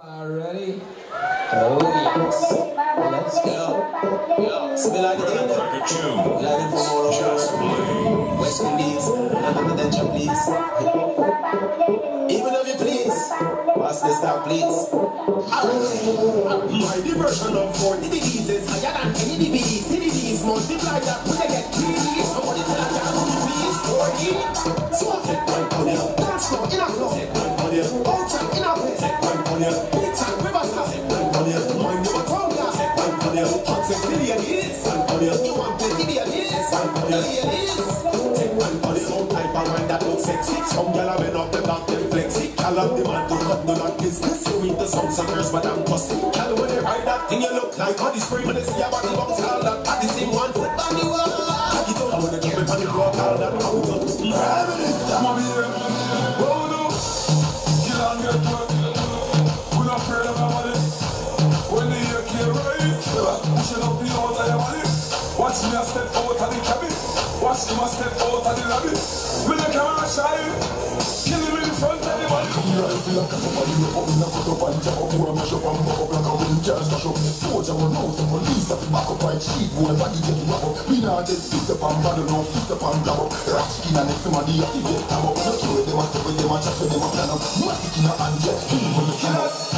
Ready? Oh yes. Let's go. Yo, smell like the. Like a tune. Like it from all Just over. play. West Indies, London Detention, please. Even if you please, pass the star, please. My diversion of 40 degrees is higher than any degrees. CDDs multiply that when they get please. Million. You. Want. Take one on you. Some type of that looks sexy. Some gyal a up the back, flexy. The the. You the and girls, but I'm pussy. Gyal when they ride that thing, you look like body spray. When they see your body bounce, all that sing one it up, and when they jump it on the floor, all that. Oh no. Rise, pushing up out of your. Watch me a step out of the cabin. Watch him a step out of the lobby. With the camera shine. Kill him in front of the body. Rifle like a body up up in a cut up and jab up Boy mash up buck up like a wind can't smash up Soldier out the police have to back up like sheep Boy body get wrap up Me nah get fist up and bottle no fist up and grab up Rat skin and next somebody have to get tab up No kill with them a step with them a chat with them a up hand jet Kill when you up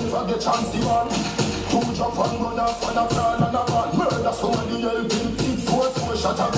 youth a get chance the man. Two drop one gun off and a plan and a man. Murder somebody helping. Four four shut up.